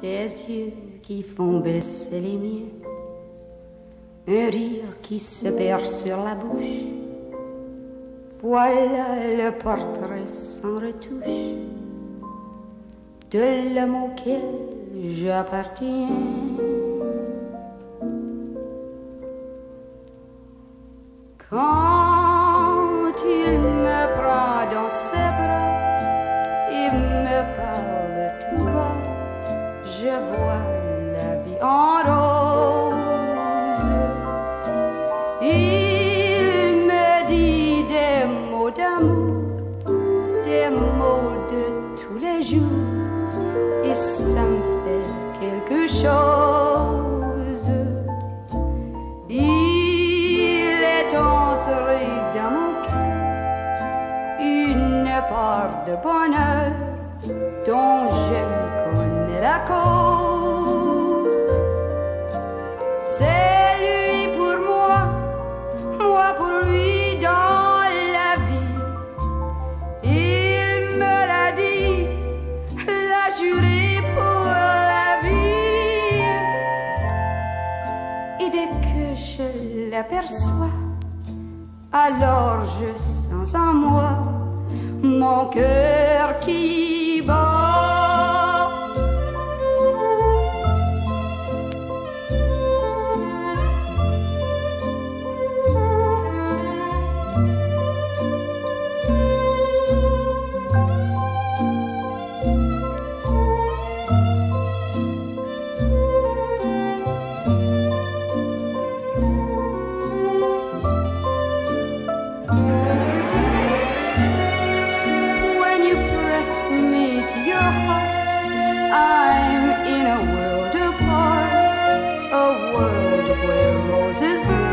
Des yeux qui font baisser les miens, un rire qui se perd sur la bouche. Voilà le portrait sans retouche de l'homme auquel j'appartiens. Il est entré dans mon cœur une part de bonheur dont je ne connais la cause. Alors je sens en moi mon cœur qui I'm in a world apart, a world where roses bloom.